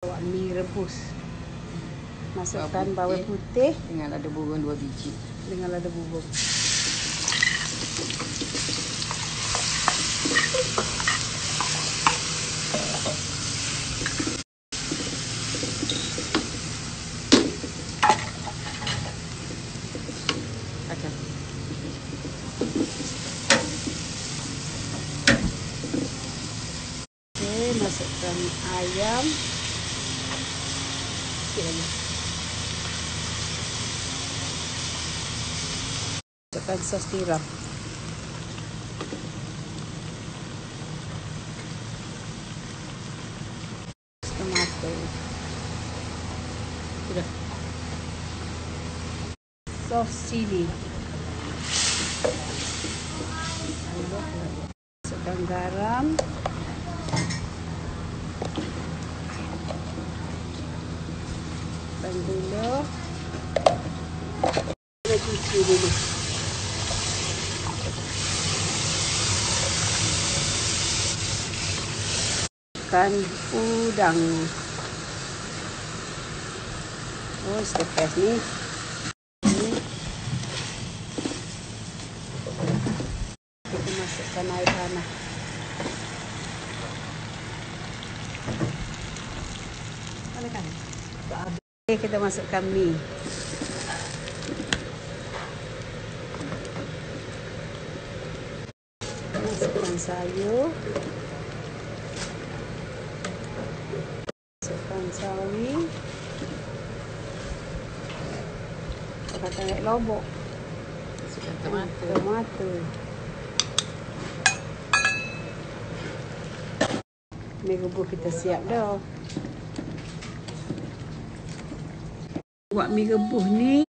Bawa mi rebus. Masukkan Bawang bawang putih dengan ada burung dua biji. dengan lada. Okey, masukkan ayam. Sikit lagi. Masukkan sos tiram. Sudah. Sos cili. Masukkan garam. Dan gula. Kita cuci dulu. Masukkan udang. Oh, selepas ni. Kita masukkan air panas. Okay, kita masukkan mi. Masukkan sayur. Masukkan sawi. Pakai air lobok. Masukkan tomato. Tomato. Ni rebus kita siap dah. Buat mi rebus ni